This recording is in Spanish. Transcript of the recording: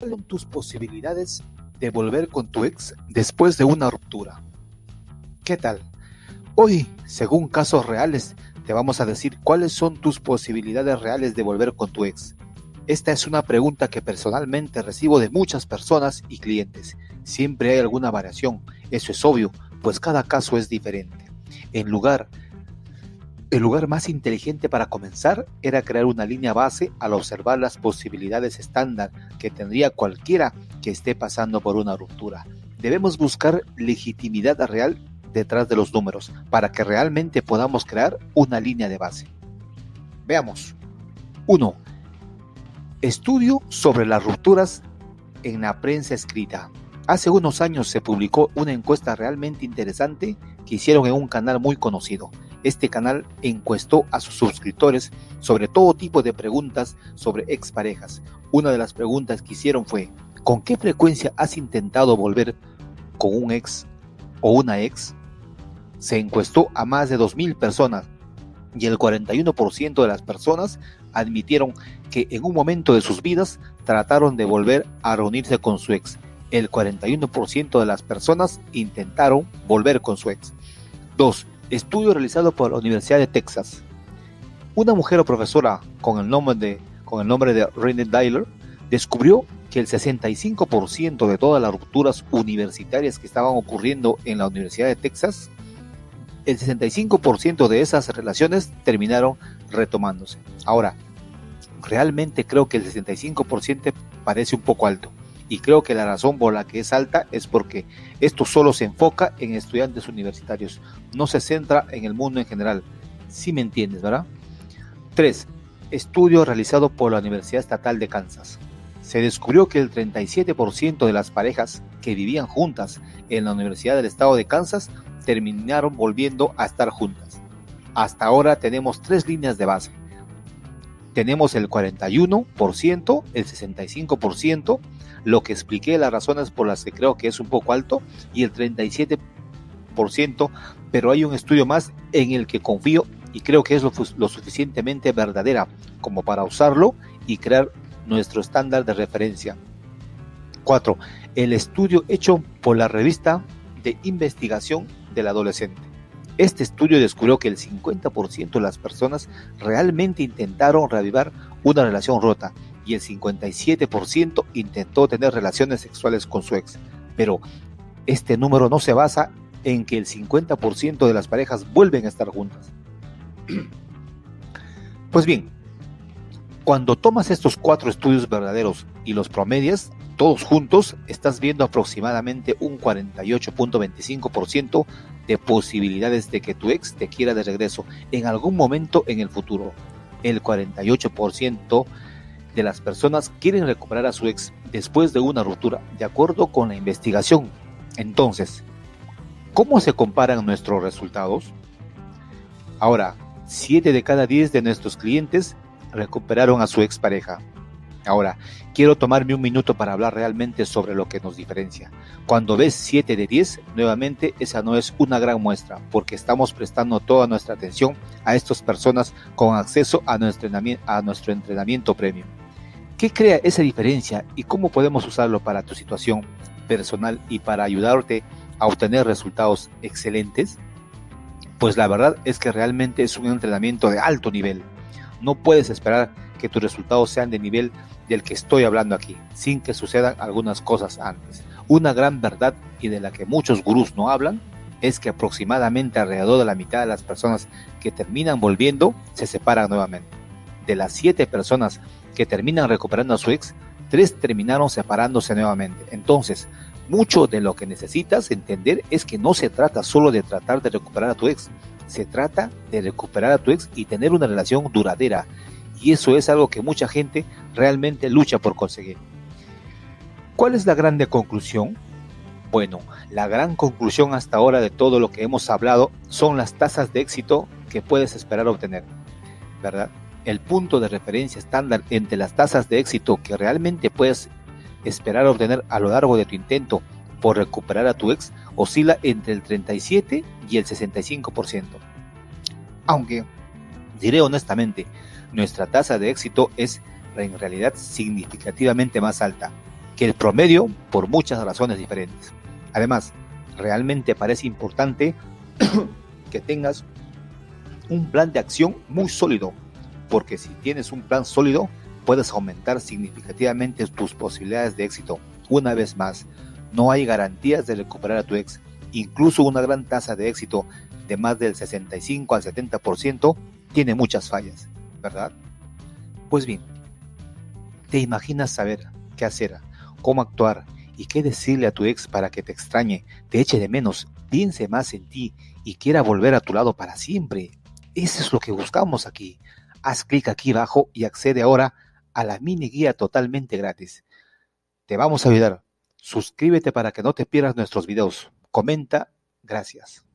¿Cuáles son tus posibilidades de volver con tu ex después de una ruptura? ¿Qué tal? Hoy, según casos reales, te vamos a decir cuáles son tus posibilidades reales de volver con tu ex. Esta es una pregunta que personalmente recibo de muchas personas y clientes. Siempre hay alguna variación, eso es obvio, pues cada caso es diferente. En lugar el lugar más inteligente para comenzar era crear una línea base al observar las posibilidades estándar que tendría cualquiera que esté pasando por una ruptura. Debemos buscar legitimidad real detrás de los números para que realmente podamos crear una línea de base. Veamos. 1. Estudio sobre las rupturas en la prensa escrita. Hace unos años se publicó una encuesta realmente interesante que hicieron en un canal muy conocido este canal encuestó a sus suscriptores sobre todo tipo de preguntas sobre exparejas. Una de las preguntas que hicieron fue, ¿con qué frecuencia has intentado volver con un ex o una ex? Se encuestó a más de 2.000 personas y el 41% de las personas admitieron que en un momento de sus vidas trataron de volver a reunirse con su ex. El 41% de las personas intentaron volver con su ex. 2 estudio realizado por la Universidad de Texas. Una mujer o profesora con el nombre de, con el nombre de Renee Dyler descubrió que el 65% de todas las rupturas universitarias que estaban ocurriendo en la Universidad de Texas, el 65% de esas relaciones terminaron retomándose. Ahora, realmente creo que el 65% parece un poco alto y creo que la razón por la que es alta es porque esto solo se enfoca en estudiantes universitarios, no se centra en el mundo en general. Si me entiendes, ¿verdad? 3. Estudio realizado por la Universidad Estatal de Kansas. Se descubrió que el 37% de las parejas que vivían juntas en la Universidad del Estado de Kansas terminaron volviendo a estar juntas. Hasta ahora tenemos tres líneas de base. Tenemos el 41%, el 65%, lo que expliqué, las razones por las que creo que es un poco alto, y el 37%, pero hay un estudio más en el que confío y creo que es lo, suficientemente verdadera como para usarlo y crear nuestro estándar de referencia. 4. El estudio hecho por la revista de investigación del adolescente. Este estudio descubrió que el 50% de las personas realmente intentaron reavivar una relación rota y el 57% intentó tener relaciones sexuales con su ex. Pero este número no se basa en que el 50% de las parejas vuelven a estar juntas. Pues bien, cuando tomas estos cuatro estudios verdaderos y los promedias, todos juntos, estás viendo aproximadamente un 48.25% de posibilidades de que tu ex te quiera de regreso en algún momento en el futuro. El 48% de las personas quieren recuperar a su ex después de una ruptura, de acuerdo con la investigación. Entonces, ¿cómo se comparan nuestros resultados? Ahora, 7 de cada 10 de nuestros clientes recuperaron a su expareja. Ahora, quiero tomarme un minuto para hablar realmente sobre lo que nos diferencia. Cuando ves 7 de 10, nuevamente esa no es una gran muestra, porque estamos prestando toda nuestra atención a estas personas con acceso a nuestro entrenamiento, a nuestro entrenamiento premium. ¿Qué crea esa diferencia y cómo podemos usarlo para tu situación personal y para ayudarte a obtener resultados excelentes? Pues la verdad es que realmente es un entrenamiento de alto nivel. No puedes esperar que tus resultados sean de nivel del que estoy hablando aquí, sin que sucedan algunas cosas antes. Una gran verdad y de la que muchos gurús no hablan es que aproximadamente alrededor de la mitad de las personas que terminan volviendo se separan nuevamente. De las siete personas que terminan recuperando a su ex, tres terminaron separándose nuevamente. Entonces, mucho de lo que necesitas entender es que no se trata solo de tratar de recuperar a tu ex, se trata de recuperar a tu ex y tener una relación duradera. Y eso es algo que mucha gente realmente lucha por conseguir. ¿Cuál es la grande conclusión? Bueno, la gran conclusión hasta ahora de todo lo que hemos hablado son las tasas de éxito que puedes esperar obtener, ¿verdad? el punto de referencia estándar entre las tasas de éxito que realmente puedes esperar obtener a lo largo de tu intento por recuperar a tu ex oscila entre el 37 y el 65%. Aunque, diré honestamente, nuestra tasa de éxito es en realidad significativamente más alta. que el promedio por muchas razones diferentes. Además, realmente parece importante que tengas un plan de acción muy sólido, porque si tienes un plan sólido, puedes aumentar significativamente tus posibilidades de éxito. Una vez más, no hay garantías de recuperar a tu ex. Incluso una gran tasa de éxito de más del 65 al 70% tiene muchas fallas, ¿verdad? Pues bien, ¿te imaginas saber qué hacer, cómo actuar y qué decirle a tu ex para que te extrañe, te eche de menos, piense más en ti y quiera volver a tu lado para siempre? Eso es lo que buscamos aquí. Haz clic aquí abajo y accede ahora a la mini guía totalmente gratis. Te vamos a ayudar. Suscríbete para que no te pierdas nuestros videos. Comenta. Gracias.